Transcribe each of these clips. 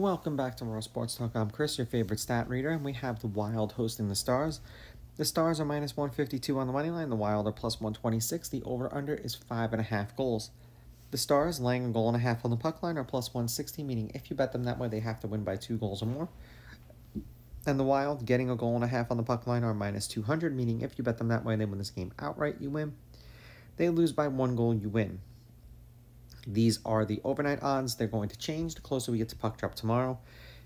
Welcome back to Raw Sports Talk. I'm Chris, your favorite stat reader, and we have the Wild hosting the Stars. The Stars are minus 152 on the money line. The Wild are plus 126. The is five and a half goals. The Stars laying a goal and a half on the puck line are plus 160, meaning if you bet them that way, they have to win by two goals or more. And the Wild getting a goal and a half on the puck line are minus 200, meaning if you bet them that way, they win this game outright, you win. They lose by one goal, you win. These are the overnight odds. They're going to change the closer we get to puck drop tomorrow.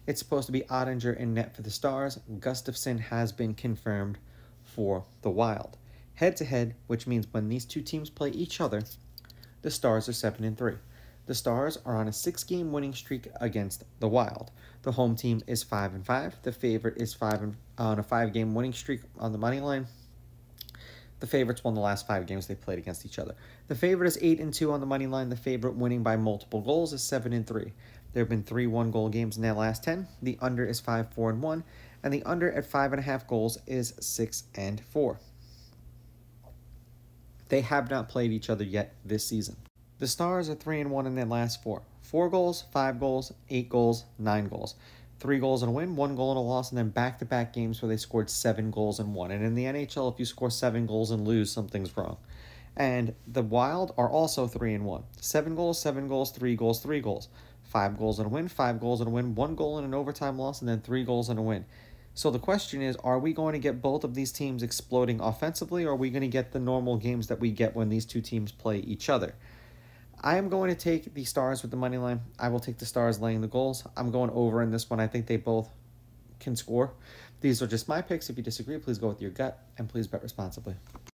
It's supposed to be Oettinger in net for the Stars. Gustavsson has been confirmed for the Wild. Head to head, which means when these two teams play each other, the Stars are 7 and 3. The Stars are on a six game winning streak against the Wild. The home team is 5 and 5. The favorite is 5 and, on a five game winning streak on the money line. The favorites won the last five games they played against each other. The favorite is 8 and 2 on the money line. The favorite winning by multiple goals is 7 and 3. There have been three one goal games in their last 10. The under is 5 4 and 1. And the under at 5.5 goals is 6 and 4. They have not played each other yet this season. The Stars are 3 and 1 in their last four. Four goals, five goals, eight goals, nine goals three goals and a win, one goal and a loss, and then back to back games where they scored seven goals and one. And in the NHL, if you score seven goals and lose, something's wrong. And the Wild are also three and one. Seven goals, seven goals, three goals, three goals. Five goals and a win, five goals and a win, one goal and an overtime loss, and then three goals and a win. So the question is, are we going to get both of these teams exploding offensively, or are we going to get the normal games that we get when these two teams play each other? I am going to take the Stars with the money line. I will take the Stars laying the goals. I'm going over in this one. I think they both can score. These are just my picks. If you disagree, please go with your gut and please bet responsibly.